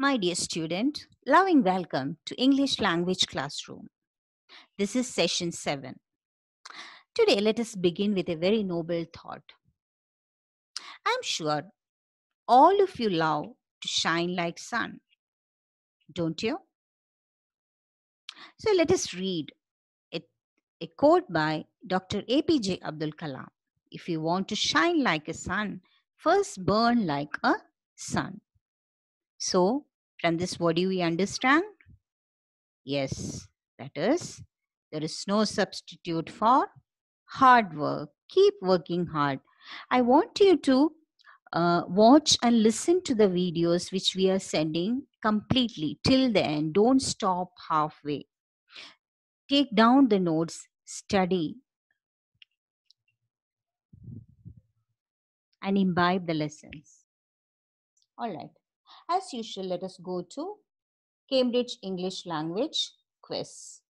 My dear student, loving welcome to English Language Classroom. This is session 7. Today, let us begin with a very noble thought. I'm sure all of you love to shine like sun, don't you? So let us read a, a quote by Dr. APJ Abdul Kalam. If you want to shine like a sun, first burn like a sun. So, from this, what do we understand? Yes, that is, there is no substitute for hard work. Keep working hard. I want you to uh, watch and listen to the videos which we are sending completely till the end. Don't stop halfway. Take down the notes, study, and imbibe the lessons. All right. As usual, let us go to Cambridge English Language Quiz.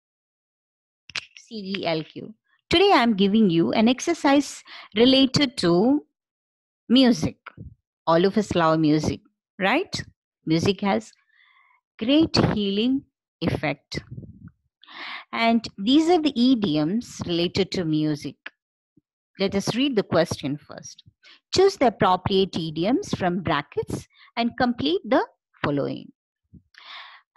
CELQ. Today I am giving you an exercise related to music. All of us love music, right? Music has great healing effect. And these are the idioms related to music. Let us read the question first. Choose the appropriate idioms from brackets and complete the following.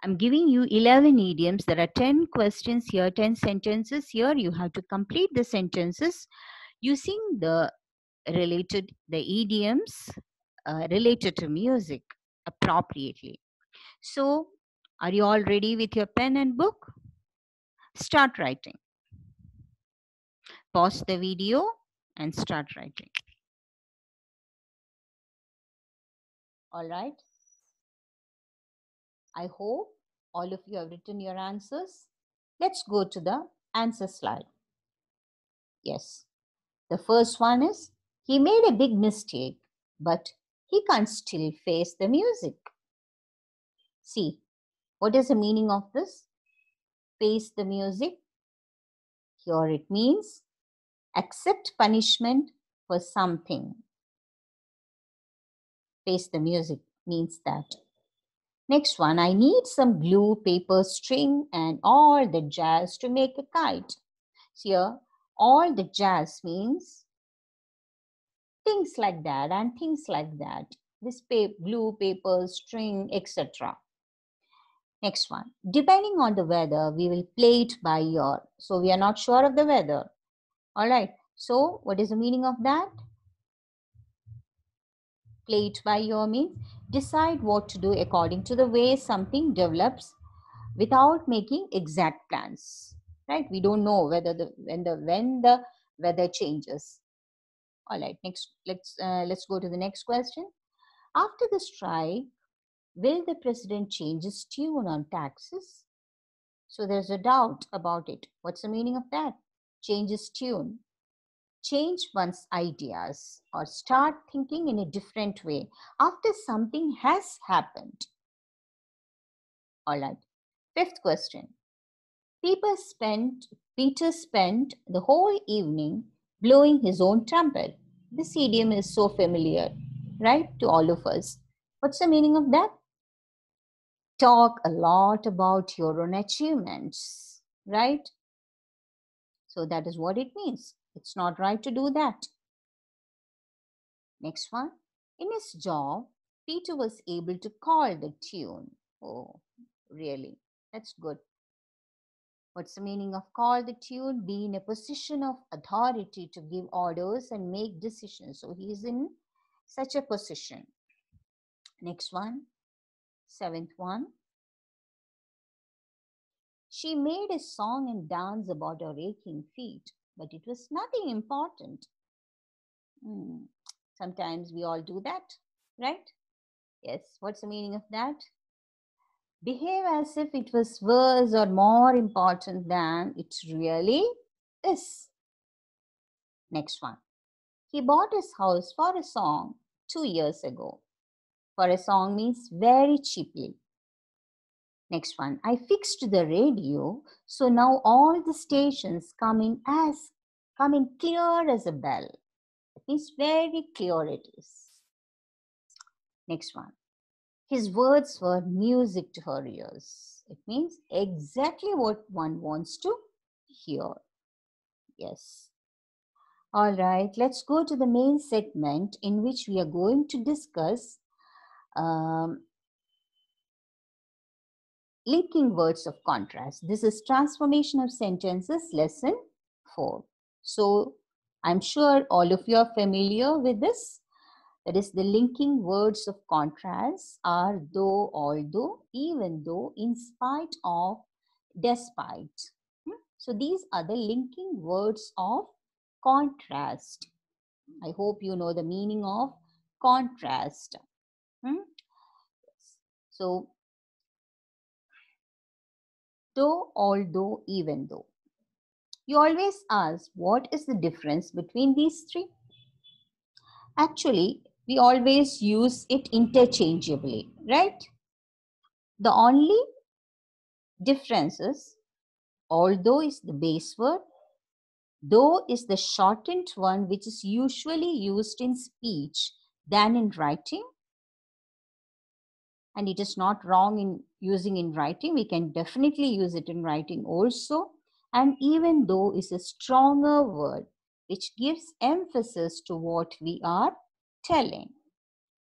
I'm giving you 11 idioms. There are 10 questions here, 10 sentences here. You have to complete the sentences using the related, the idioms uh, related to music appropriately. So, are you all ready with your pen and book? Start writing. Pause the video and start writing. All right. I hope all of you have written your answers. Let's go to the answer slide. Yes. The first one is he made a big mistake, but he can't still face the music. See, what is the meaning of this? Face the music. Here it means accept punishment for something. Face the music means that. Next one, I need some glue, paper, string, and all the jazz to make a kite. Here, all the jazz means things like that and things like that. This paper, glue, paper, string, etc. Next one, depending on the weather, we will play it by ear. So we are not sure of the weather. All right. So what is the meaning of that? Play it by your means decide what to do according to the way something develops without making exact plans. Right? We don't know whether the when the when the weather changes. All right. Next, let's uh, let's go to the next question. After the strike, will the president change his tune on taxes? So there's a doubt about it. What's the meaning of that? Change his tune change one's ideas or start thinking in a different way after something has happened. All right. Fifth question. Peter spent, Peter spent the whole evening blowing his own trumpet. This idiom is so familiar, right, to all of us. What's the meaning of that? Talk a lot about your own achievements, right? So that is what it means. It's not right to do that. Next one. In his job, Peter was able to call the tune. Oh, really? That's good. What's the meaning of call the tune? Be in a position of authority to give orders and make decisions. So he is in such a position. Next one, seventh one. She made a song and dance about her aching feet but it was nothing important. Hmm. Sometimes we all do that, right? Yes, what's the meaning of that? Behave as if it was worse or more important than it really is. Next one. He bought his house for a song two years ago. For a song means very cheaply. Next one, I fixed the radio, so now all the stations come in as come in clear as a bell. It means very clear it is. Next one, His words were music to her ears. It means exactly what one wants to hear. Yes. All right, let's go to the main segment in which we are going to discuss um, linking words of contrast. This is transformation of sentences lesson 4. So I'm sure all of you are familiar with this. That is the linking words of contrast are though, although, even though, in spite of, despite. Hmm? So these are the linking words of contrast. I hope you know the meaning of contrast. Hmm? So, though, although, even though. You always ask, what is the difference between these three? Actually, we always use it interchangeably, right? The only difference is, although is the base word Though is the shortened one which is usually used in speech than in writing. And it is not wrong in using in writing. We can definitely use it in writing also. And even though is a stronger word which gives emphasis to what we are telling.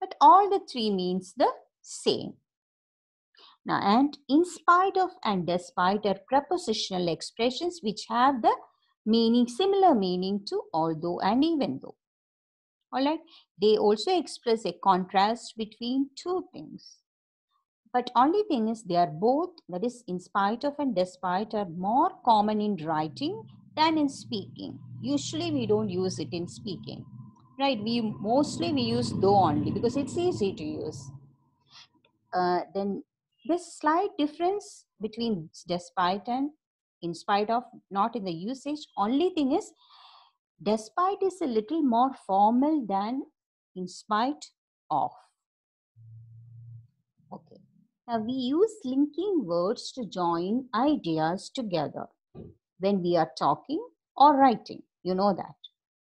But all the three means the same. Now, and in spite of and despite are prepositional expressions which have the meaning similar meaning to although and even though all right they also express a contrast between two things but only thing is they are both that is in spite of and despite are more common in writing than in speaking. Usually we don't use it in speaking. Right? We mostly we use though only because it's easy to use. Uh, then this slight difference between despite and in spite of not in the usage. Only thing is despite is a little more formal than in spite of now we use linking words to join ideas together when we are talking or writing. You know that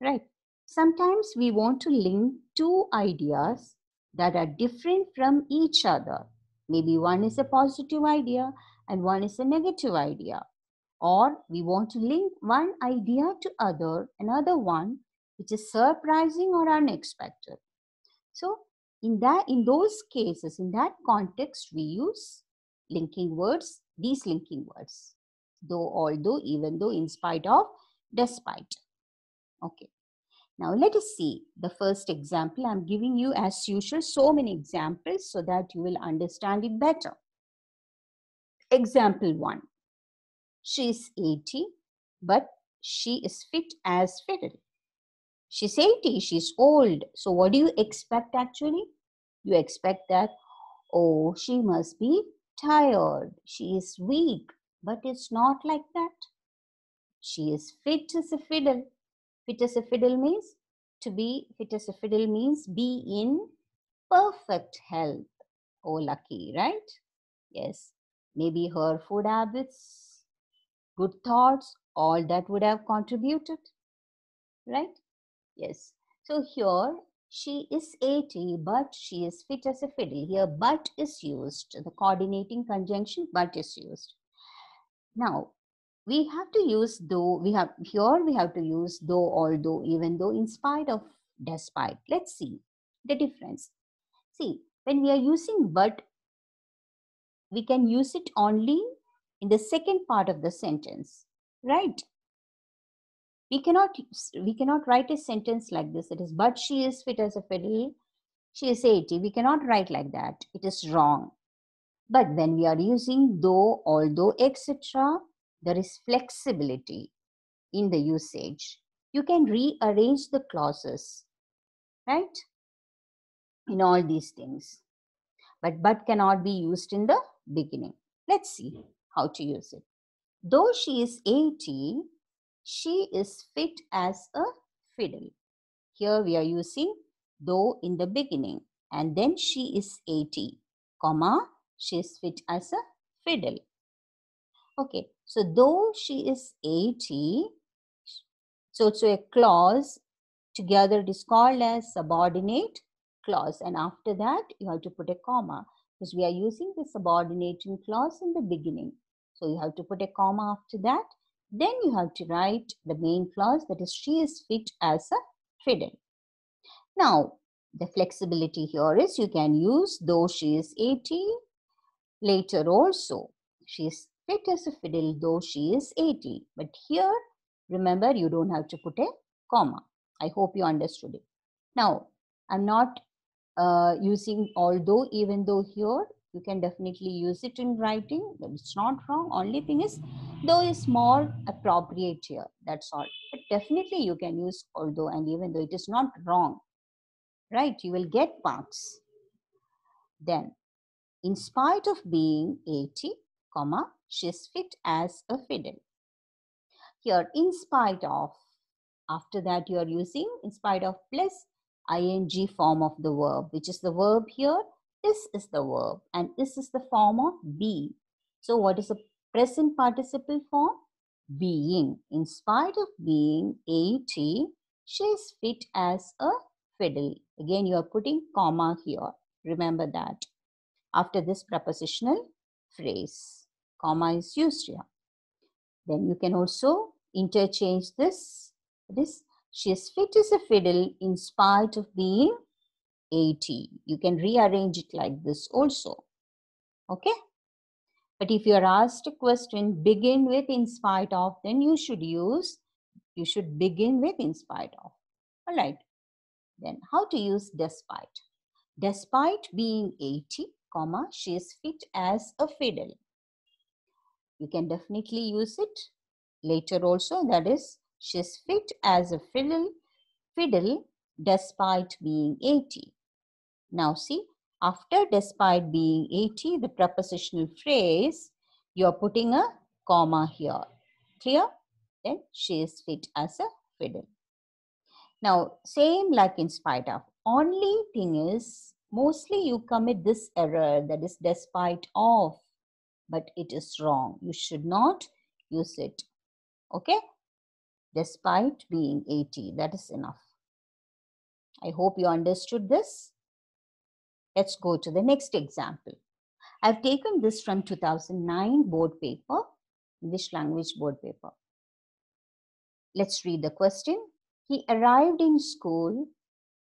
right? Sometimes we want to link two ideas that are different from each other. Maybe one is a positive idea and one is a negative idea. Or we want to link one idea to other another one which is surprising or unexpected. So in that in those cases in that context we use linking words these linking words. Though although even though in spite of despite. Okay. Now let us see the first example i'm giving you as usual so many examples so that you will understand it better. Example 1 she is 80, but she is fit as fiddle. She's 80, she's old. So, what do you expect actually? You expect that, oh, she must be tired, she is weak, but it's not like that. She is fit as a fiddle. Fit as a fiddle means to be fit as a fiddle means be in perfect health. Oh, lucky, right? Yes. Maybe her food habits good thoughts, all that would have contributed, right? Yes. So here she is 80, but she is fit as a fiddle. Here, but is used. The coordinating conjunction, but is used. Now, we have to use though, we have, here we have to use though, although, even though, in spite of, despite. Let's see the difference. See, when we are using but, we can use it only in the second part of the sentence, right? We cannot, we cannot write a sentence like this. It is, but she is fit as a fiddle. She is 80. We cannot write like that. It is wrong. But when we are using though, although, etc., there is flexibility in the usage. You can rearrange the clauses, right? In all these things. But but cannot be used in the beginning. Let's see hmm. how to use it. Though she is 80, she is fit as a fiddle. Here we are using though in the beginning and then she is 80, comma, she is fit as a fiddle. Okay, so though she is 80, so it's a clause, together it is called as subordinate clause and after that you have to put a comma because we are using the subordinating clause in the beginning. So you have to put a comma after that. Then you have to write the main clause that is she is fit as a fiddle. Now the flexibility here is you can use though she is 80 later also. She is fit as a fiddle though she is 80. But here remember you don't have to put a comma. I hope you understood it. Now I'm not uh, using although even though here you can definitely use it in writing it's not wrong. Only thing is though is more appropriate here that's all. But definitely you can use although and even though it is not wrong right you will get marks. Then in spite of being 80 comma she's fit as a fiddle. Here in spite of after that you are using in spite of plus ing form of the verb, which is the verb here. This is the verb and this is the form of be. So what is the present participle form? Being. In spite of being 80, she is fit as a fiddle. Again, you are putting comma here. Remember that. After this prepositional phrase, comma is used here. Then you can also interchange this. This she is fit as a fiddle in spite of being 80. You can rearrange it like this also. Okay? But if you are asked a question, begin with in spite of, then you should use, you should begin with in spite of. All right. Then how to use despite? Despite being 80, comma, she is fit as a fiddle. You can definitely use it later also. That is, She's fit as a fiddle, fiddle despite being 80. Now see, after despite being 80, the prepositional phrase, you're putting a comma here. Clear? Then she is fit as a fiddle. Now, same like in spite of. Only thing is, mostly you commit this error that is despite of, but it is wrong. You should not use it. Okay? despite being 80. That is enough. I hope you understood this. Let's go to the next example. I've taken this from 2009 board paper, English language board paper. Let's read the question. He arrived in school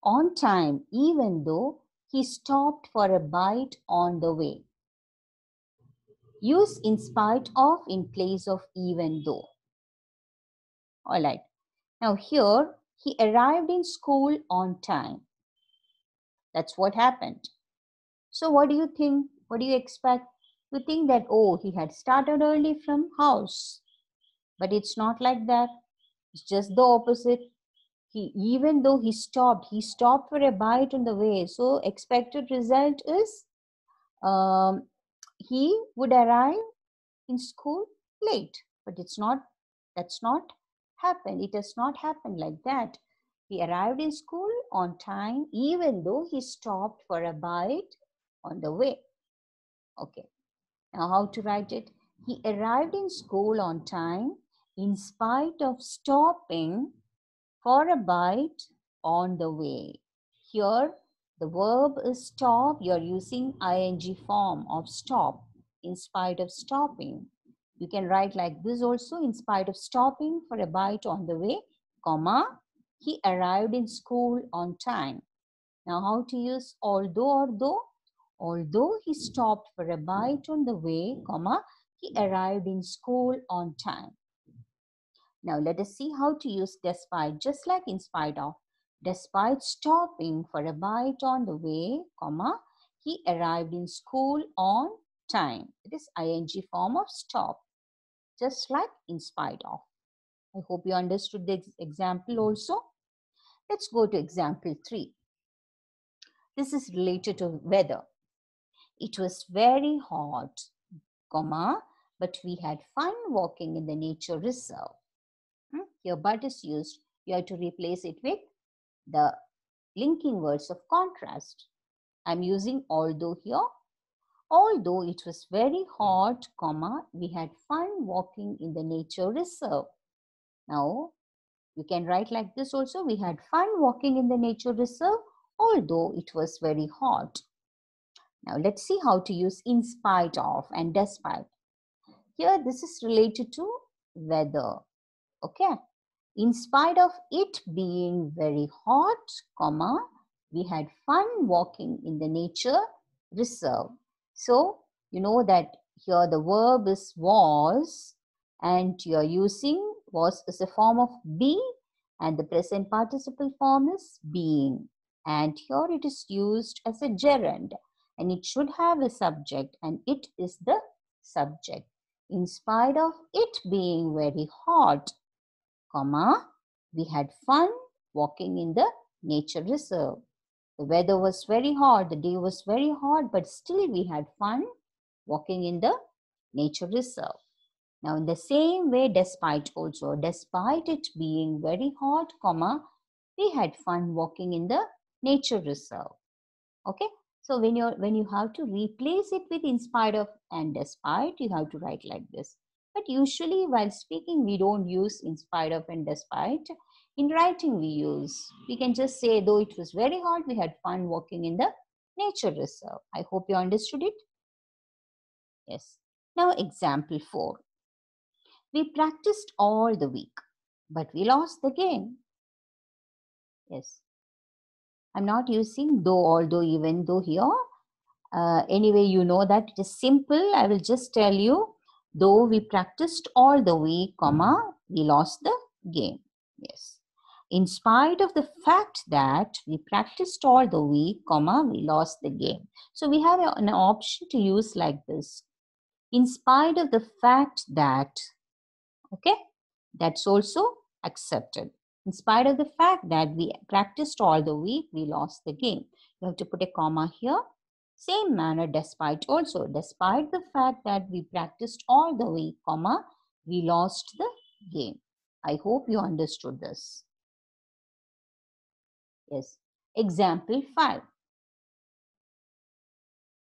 on time even though he stopped for a bite on the way. Use in spite of in place of even though. All right. Now here, he arrived in school on time. That's what happened. So what do you think? What do you expect? You think that, oh, he had started early from house. But it's not like that. It's just the opposite. He, even though he stopped, he stopped for a bite on the way. So expected result is um, he would arrive in school late. But it's not, that's not happened. It does not happen like that. He arrived in school on time, even though he stopped for a bite on the way. Okay. Now, how to write it? He arrived in school on time in spite of stopping for a bite on the way. Here, the verb is stop. You're using ing form of stop in spite of stopping. You can write like this also in spite of stopping for a bite on the way, comma, he arrived in school on time. Now how to use although or though? Although he stopped for a bite on the way, comma, he arrived in school on time. Now let us see how to use despite just like in spite of. Despite stopping for a bite on the way, comma, he arrived in school on time. It is ing form of stop just like in spite of. I hope you understood the example also. Let's go to example 3. This is related to weather. It was very hot, comma, but we had fun walking in the nature reserve. Hmm? Here but is used. You have to replace it with the linking words of contrast. I'm using although here Although it was very hot, comma, we had fun walking in the nature reserve. Now, you can write like this also. We had fun walking in the nature reserve. although it was very hot. Now let's see how to use in spite of and despite. Here this is related to weather. Okay. In spite of it being very hot, comma, we had fun walking in the nature reserve. So you know that here the verb is was and you're using was as a form of be and the present participle form is being and here it is used as a gerund and it should have a subject and it is the subject in spite of it being very hot comma we had fun walking in the nature reserve. The weather was very hot the day was very hot but still we had fun walking in the nature reserve. Now in the same way despite also despite it being very hot comma we had fun walking in the nature reserve. Okay so when you're when you have to replace it with in spite of and despite you have to write like this. But usually while speaking we don't use in spite of and despite. In writing we use we can just say though it was very hot we had fun walking in the nature reserve. I hope you understood it. Yes. Now example 4 we practiced all the week but we lost the game. Yes I'm not using though, although, even though here. Uh, anyway, you know that it is simple. I will just tell you, though we practiced all the week, comma, we lost the game. Yes. In spite of the fact that we practiced all the week, comma, we lost the game. So we have an option to use like this. In spite of the fact that, okay, that's also accepted in spite of the fact that we practiced all the week, we lost the game. You have to put a comma here. Same manner, despite also. Despite the fact that we practiced all the week, comma, we lost the game. I hope you understood this. Yes. Example 5.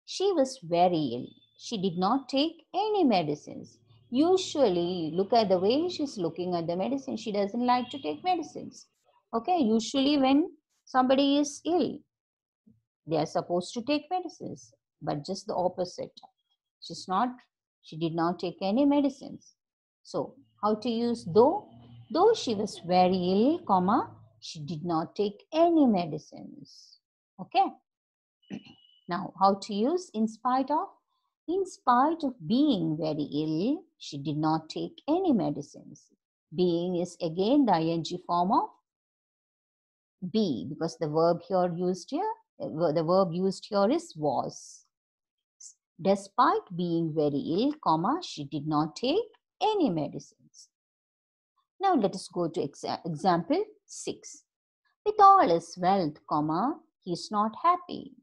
She was very ill. She did not take any medicines usually look at the way she's looking at the medicine. She doesn't like to take medicines. Okay? Usually when somebody is ill they are supposed to take medicines but just the opposite. She's not she did not take any medicines. So how to use though? Though she was very ill comma she did not take any medicines. Okay? Now how to use in spite of in spite of being very ill, she did not take any medicines. Being is again the ing form of be because the verb here used here, uh, the verb used here is was. Despite being very ill, comma, she did not take any medicines. Now let us go to exa example 6. With all his wealth, comma, he is not happy.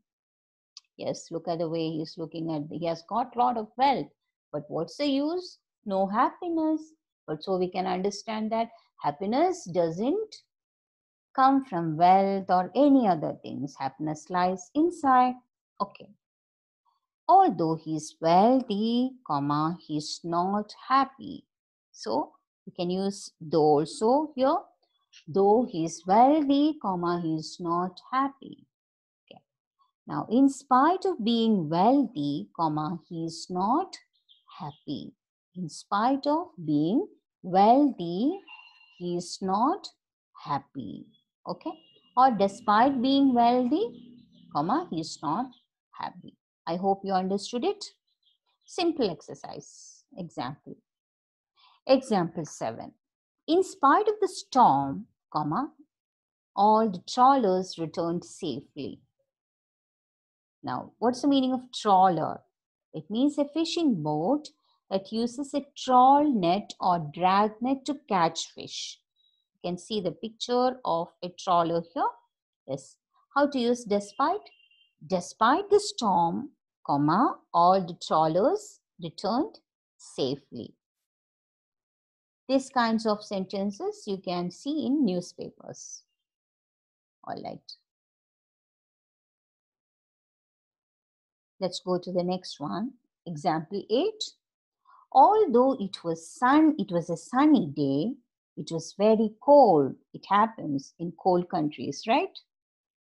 Yes, look at the way he's looking at, he has got a lot of wealth, but what's the use? No happiness. But so we can understand that happiness doesn't come from wealth or any other things. Happiness lies inside. Okay. Although he's wealthy, comma, he's not happy. So we can use though also here. Though he's wealthy, comma, he's not happy. Now, in spite of being wealthy, comma, he is not happy. In spite of being wealthy, he is not happy. Okay? Or despite being wealthy, comma, he is not happy. I hope you understood it. Simple exercise. Example. Example 7. In spite of the storm, comma, all the trawlers returned safely. Now, what's the meaning of trawler? It means a fishing boat that uses a trawl net or drag net to catch fish. You can see the picture of a trawler here. Yes. How to use despite? Despite the storm, comma, all the trawlers returned safely. These kinds of sentences you can see in newspapers. All right. Let's go to the next one. Example 8. Although it was sun, it was a sunny day, it was very cold. It happens in cold countries, right?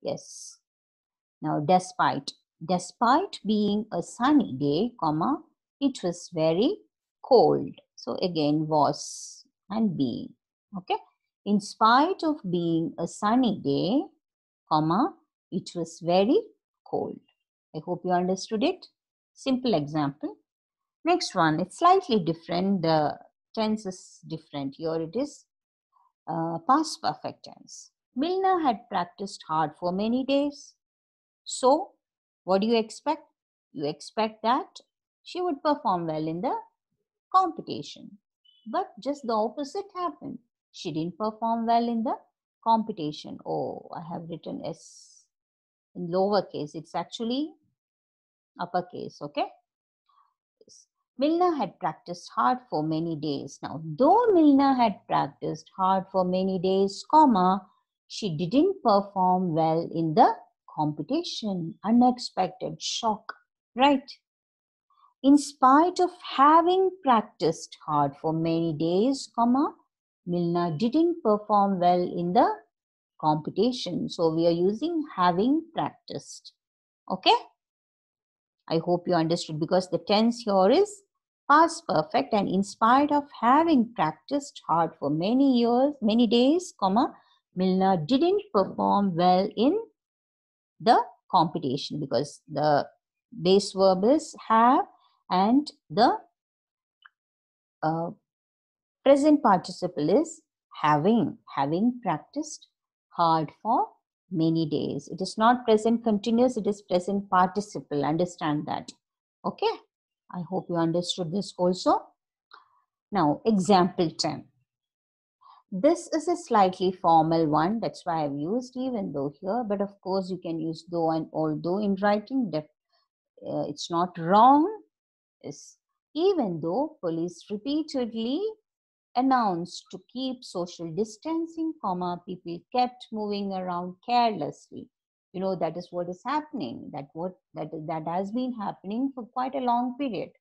Yes. Now, despite, despite being a sunny day, comma, it was very cold. So again, was and being. Okay. In spite of being a sunny day, comma, it was very cold. I hope you understood it. Simple example. Next one, it's slightly different. The tense is different. Here it is uh, past perfect tense. Milna had practiced hard for many days. So, what do you expect? You expect that she would perform well in the competition. But just the opposite happened. She didn't perform well in the competition. Oh, I have written S in lowercase. It's actually uppercase, okay? Milna had practiced hard for many days. Now, though Milna had practiced hard for many days, comma, she didn't perform well in the competition. Unexpected shock, right? In spite of having practiced hard for many days, comma, Milna didn't perform well in the competition. So we are using having practiced. Okay? I hope you understood because the tense here is past perfect and in spite of having practiced hard for many years, many days, comma, Milna didn't perform well in the competition because the base verb is have and the uh, present participle is having, having practiced hard for many days. It is not present continuous, it is present participle. Understand that. Okay. I hope you understood this also. Now, example 10. This is a slightly formal one. That's why I've used even though here. But of course, you can use though and although in writing. That uh, it's not wrong. Is even though police repeatedly announced to keep social distancing, comma, people kept moving around carelessly. You know that is what is happening. That what that that has been happening for quite a long period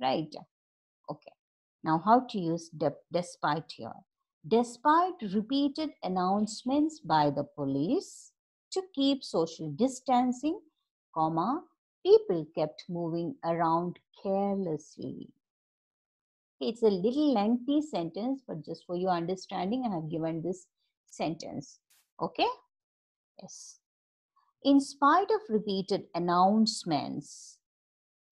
right? Okay. Now how to use de- despite here. Despite repeated announcements by the police to keep social distancing comma people kept moving around carelessly it's a little lengthy sentence but just for your understanding i have given this sentence. Okay? Yes. In spite of repeated announcements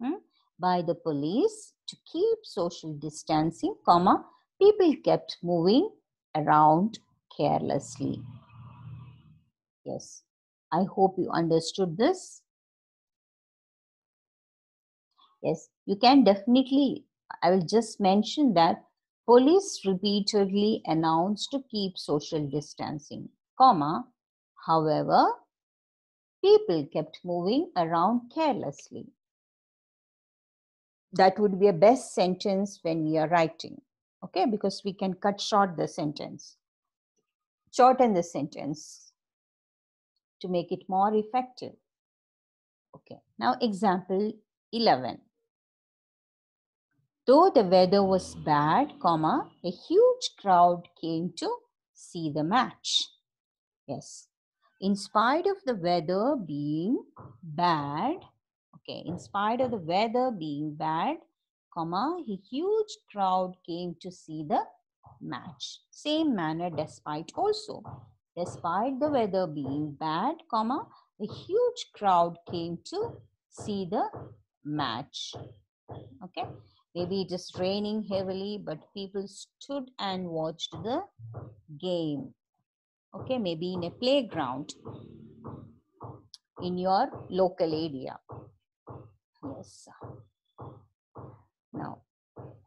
hmm, by the police to keep social distancing, comma, people kept moving around carelessly. Yes, I hope you understood this. Yes, you can definitely, I will just mention that police repeatedly announced to keep social distancing, comma, however, people kept moving around carelessly. That would be a best sentence when we are writing, okay? Because we can cut short the sentence, shorten the sentence to make it more effective. Okay, now example 11. Though the weather was bad, comma, a huge crowd came to see the match. Yes, in spite of the weather being bad, okay, in spite of the weather being bad, comma, a huge crowd came to see the match. Same manner despite also. Despite the weather being bad, comma, a huge crowd came to see the match. Okay, maybe it is raining heavily, but people stood and watched the game. Okay maybe in a playground in your local area. Yes now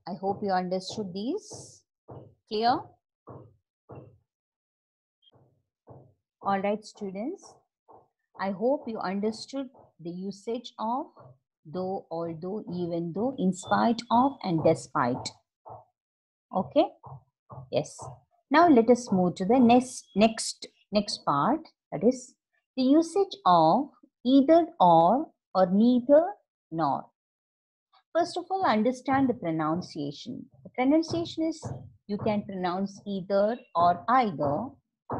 i hope you understood these. Clear? All right students. I hope you understood the usage of though although even though in spite of and despite okay yes now let us move to the next next next part that is the usage of either or or neither nor. First of all, understand the pronunciation. The pronunciation is you can pronounce either or either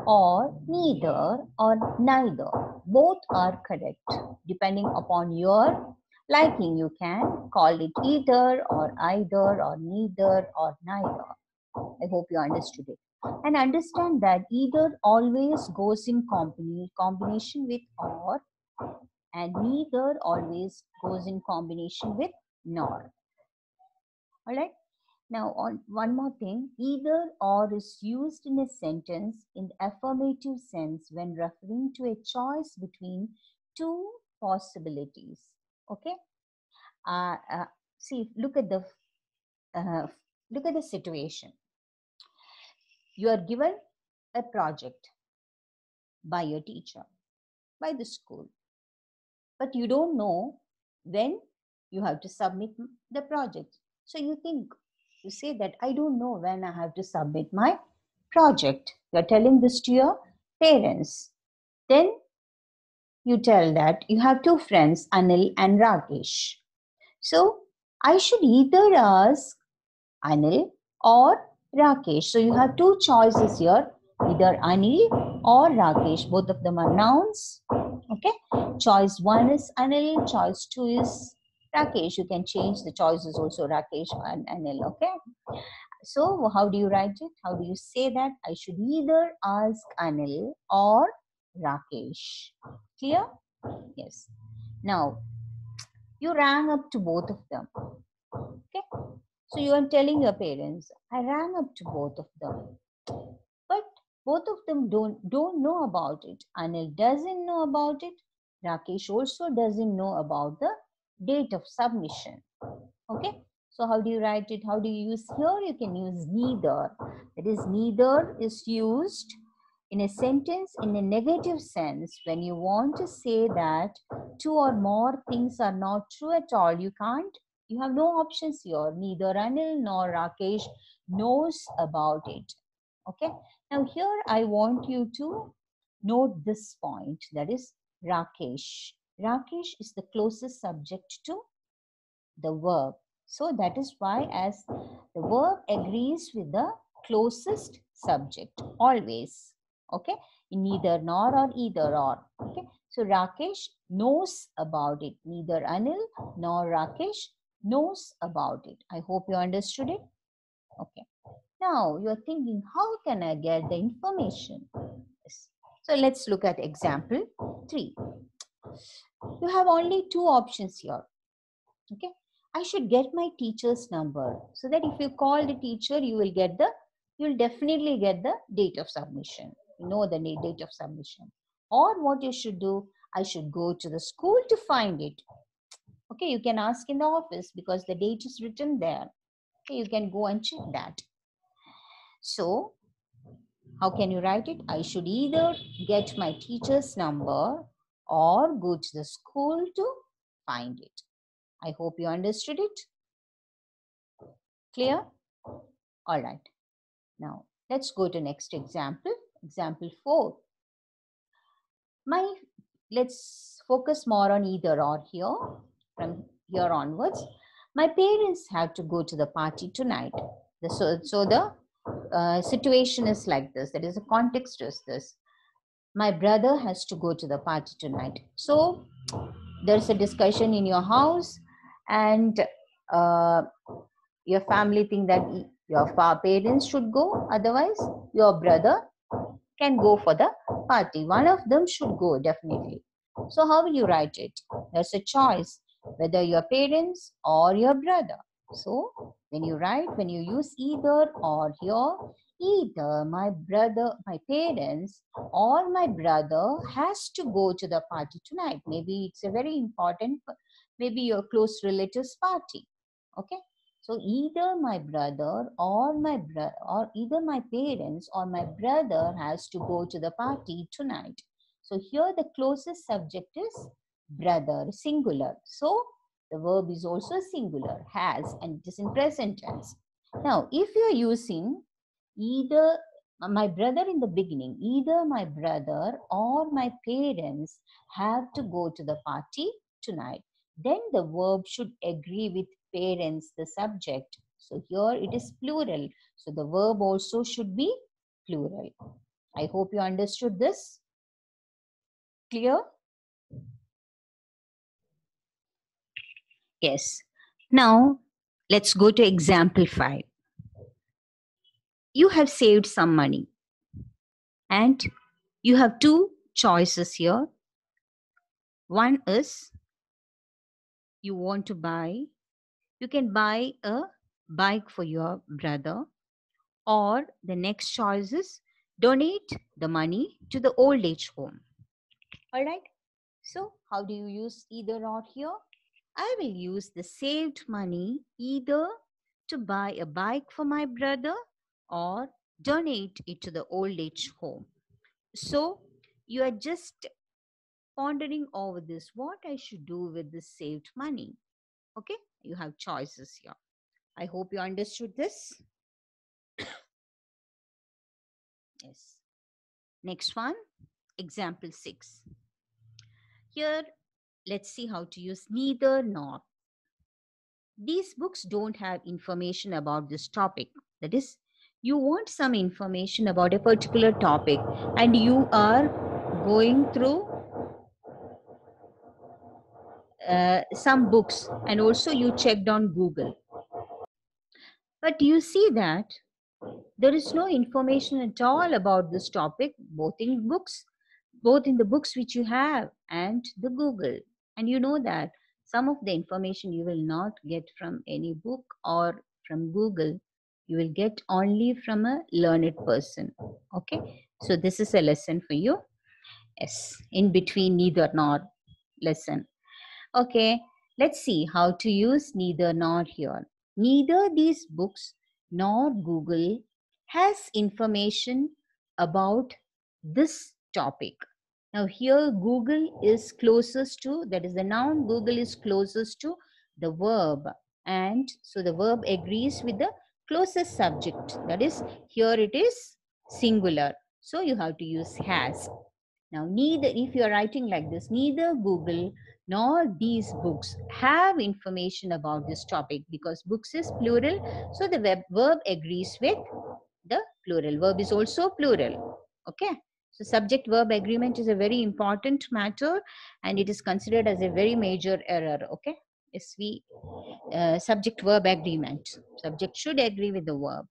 or neither or neither. Both are correct. Depending upon your liking, you can call it either or either or neither or neither. I hope you understood it. And understand that either always goes in combina- combination with or and neither always goes in combination with nor. All right. Now, on one more thing, either or is used in a sentence in the affirmative sense when referring to a choice between two possibilities. Okay. Uh, uh, see, look at the uh, look at the situation. You are given a project by your teacher, by the school, but you don't know when you have to submit the project. So you think you say that I don't know when I have to submit my project. You're telling this to your parents. Then you tell that you have two friends, Anil and Rakesh. So I should either ask Anil or Rakesh. So you have two choices here, either Anil or Rakesh. Both of them are nouns. Okay. Choice one is Anil, choice two is Rakesh. You can change the choices also Rakesh and Anil. Okay. So how do you write it? How do you say that? I should either ask Anil or Rakesh. Clear? Yes. Now you rang up to both of them. Okay. So you are telling your parents, I rang up to both of them. But both of them don't don't know about it. Anil doesn't know about it. Rakesh also doesn't know about the date of submission. Okay. So how do you write it? How do you use here? You can use neither. That is, neither is used in a sentence in a negative sense when you want to say that two or more things are not true at all. You can't. You have no options here. Neither Anil nor Rakesh knows about it. Okay. Now here I want you to note this point. That is Rakesh. Rakesh is the closest subject to the verb. So that is why as the verb agrees with the closest subject always. Okay. Neither nor or either or. Okay. So Rakesh knows about it. Neither Anil nor Rakesh knows about it. I hope you understood it. Okay. Now you're thinking, how can I get the information? So let's look at example three. You have only two options here. Okay. I should get my teacher's number so that if you call the teacher, you will get the, you will definitely get the date of submission. Know the date of submission. Or what you should do, I should go to the school to find it. Okay, you can ask in the office because the date is written there. Okay, you can go and check that. So, how can you write it? I should either get my teacher's number or go to the school to find it. I hope you understood it. Clear? All right. Now, let's go to next example. Example 4. My, let's focus more on either or here. From here onwards. My parents have to go to the party tonight. The, so, so the uh, situation is like this. That is the context is this. My brother has to go to the party tonight. So there's a discussion in your house and uh, your family think that your parents should go otherwise your brother can go for the party. One of them should go definitely. So how will you write it? There's a choice whether your parents or your brother. So when you write when you use either or here either my brother my parents or my brother has to go to the party tonight. Maybe it's a very important maybe your close relatives party. Okay so either my brother or my brother or either my parents or my brother has to go to the party tonight. So here the closest subject is brother singular. So the verb is also singular has and it is in present tense. Now if you are using either my brother in the beginning either my brother or my parents have to go to the party tonight then the verb should agree with parents, the subject. So here it is plural. So the verb also should be plural. I hope you understood this. Clear? Yes. Now, let's go to example 5. You have saved some money and you have two choices here. One is you want to buy, you can buy a bike for your brother, or the next choice is donate the money to the old age home. All right. So, how do you use either or here? I will use the saved money either to buy a bike for my brother or donate it to the old age home. So, you are just pondering over this what I should do with the saved money. Okay, you have choices here. I hope you understood this. yes. Next one, example 6. Here, let's see how to use neither nor. These books don't have information about this topic. That is, you want some information about a particular topic and you are going through uh, some books and also you checked on Google. But you see that there is no information at all about this topic, both in books, both in the books which you have and the Google. And you know that some of the information you will not get from any book or from Google. You will get only from a learned person. Okay. So this is a lesson for you. Yes. In between neither nor lesson. Okay. Let's see how to use neither nor here. Neither these books nor Google has information about this topic. Now here Google is closest to, that is the noun, Google is closest to the verb. And so the verb agrees with the closest subject. That is, here it is singular. So you have to use has. Now neither, if you are writing like this, neither Google nor these books have information about this topic because books is plural. So the verb agrees with the plural. Verb is also plural. Okay. So subject verb agreement is a very important matter and it is considered as a very major error. Okay. SV uh, subject verb agreement. Subject should agree with the verb.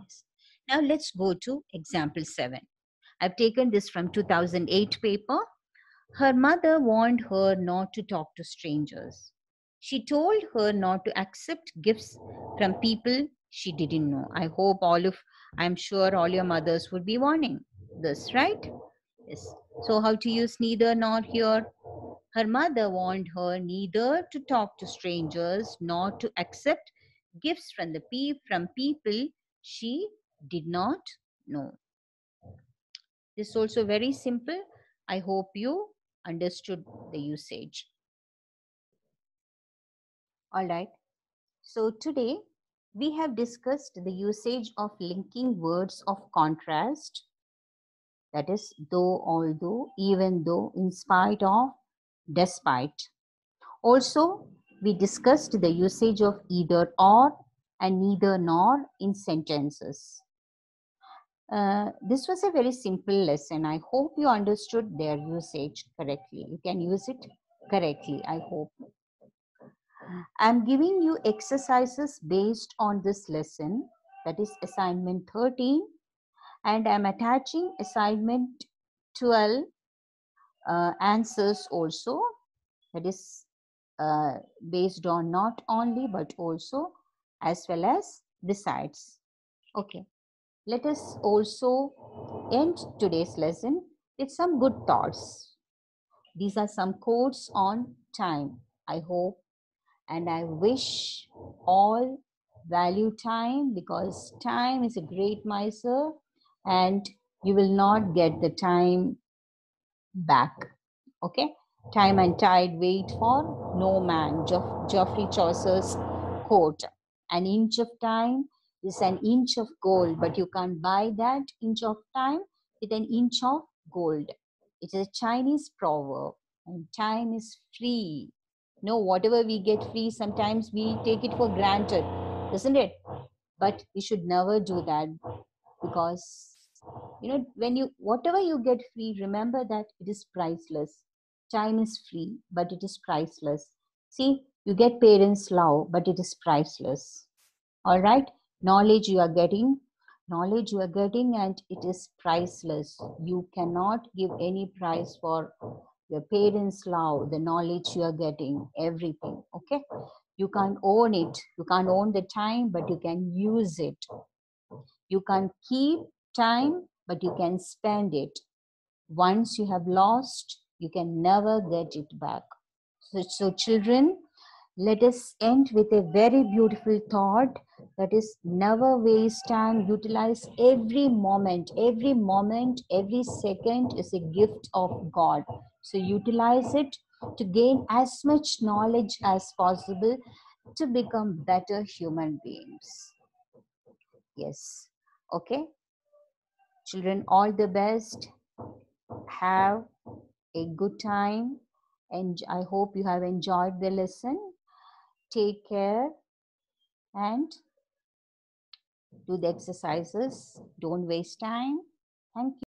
Yes. Now let's go to example 7. I've taken this from 2008 paper her mother warned her not to talk to strangers. She told her not to accept gifts from people she didn't know. I hope all of, I'm sure all your mothers would be warning this, right? Yes. So, how to use neither nor here? Her mother warned her neither to talk to strangers nor to accept gifts from the pe- from people she did not know. This is also very simple. I hope you understood the usage. All right. So today we have discussed the usage of linking words of contrast. That is, though, although, even though, in spite of, despite. Also, we discussed the usage of either or and neither nor in sentences. Uh, this was a very simple lesson. I hope you understood their usage correctly. You can use it correctly, I hope. I'm giving you exercises based on this lesson, that is assignment 13, and I'm attaching assignment 12 uh, answers also, that is uh, based on not only but also as well as besides. Okay let us also end today's lesson with some good thoughts. These are some quotes on time, I hope, and I wish all value time because time is a great miser and you will not get the time back. Okay? Time and tide wait for no man. Geoffrey Chaucer's quote. An inch of time is an inch of gold, but you can't buy that inch of time with an inch of gold. It is a Chinese proverb, and time is free. No, whatever we get free, sometimes we take it for granted, isn't it? But we should never do that because you know when you whatever you get free remember that it is priceless time is free but it is priceless see you get parents love but it is priceless all right knowledge you are getting knowledge you are getting and it is priceless. You cannot give any price for your parents love the knowledge you are getting everything okay? You can't own it. You can't own the time but you can use it. You can't keep time but you can spend it. Once you have lost you can never get it back. So, so children let us end with a very beautiful thought that is never waste time utilize every moment. Every moment every second is a gift of god. So utilize it to gain as much knowledge as possible to become better human beings. Yes. Okay? Children all the best. Have a good time and i hope you have enjoyed the lesson. Take care and do the exercises. Don't waste time. Thank you